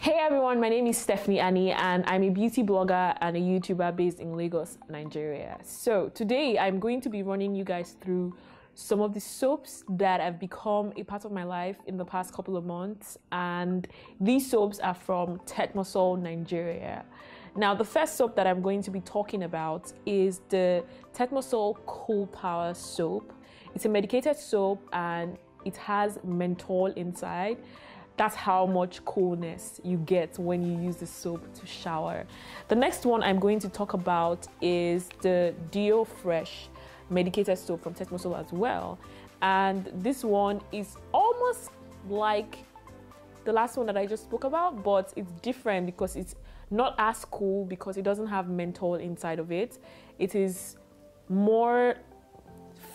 Hey everyone, my name is Stephanie Annie and I'm a beauty blogger and a YouTuber based in Lagos, Nigeria. So today I'm going to be running you guys through some of the soaps that have become a part of my life in the past couple of months and these soaps are from Tetmosol Nigeria. Now the first soap that I'm going to be talking about is the Tetmosol Cool Power soap. It's a medicated soap and it has menthol inside that's how much coolness you get when you use the soap to shower. The next one I'm going to talk about is the Deo Fresh medicated soap from Tetmosol as well. And this one is almost like the last one that I just spoke about, but it's different because it's not as cool because it doesn't have menthol inside of it. It is more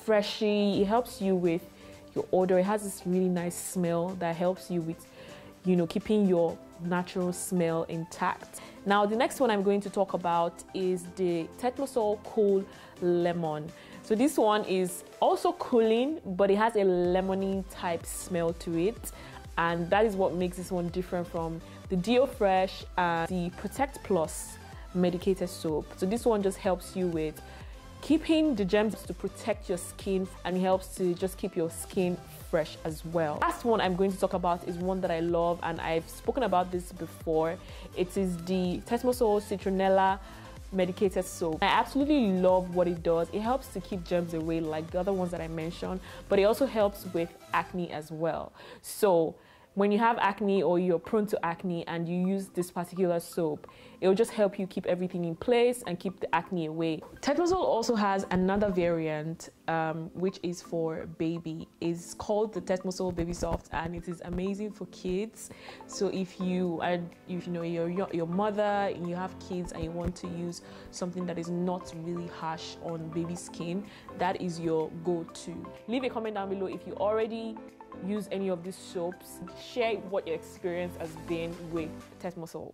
freshy. It helps you with your odor. It has this really nice smell that helps you with, you know, keeping your natural smell intact. Now, the next one I'm going to talk about is the Tetmosol Cool Lemon. So this one is also cooling, but it has a lemony type smell to it. And that is what makes this one different from the Deo Fresh and the Protect Plus medicated soap. So this one just helps you with keeping the gems to protect your skin and helps to just keep your skin fresh as well. Last one I'm going to talk about is one that I love and I've spoken about this before. It is the Tetmosol Citronella medicated soap. I absolutely love what it does. It helps to keep germs away like the other ones that I mentioned, but it also helps with acne as well. So when you have acne or you're prone to acne and you use this particular soap, it will just help you keep everything in place and keep the acne away. Tetmosol also has another variant um, which is for baby. It's called the Tetmosol Baby Soft and it is amazing for kids. So if you are, if you know you're your mother and you have kids and you want to use something that is not really harsh on baby skin, that is your go-to. Leave a comment down below if you already use any of these soaps. Share what your experience has been with Tetmosol.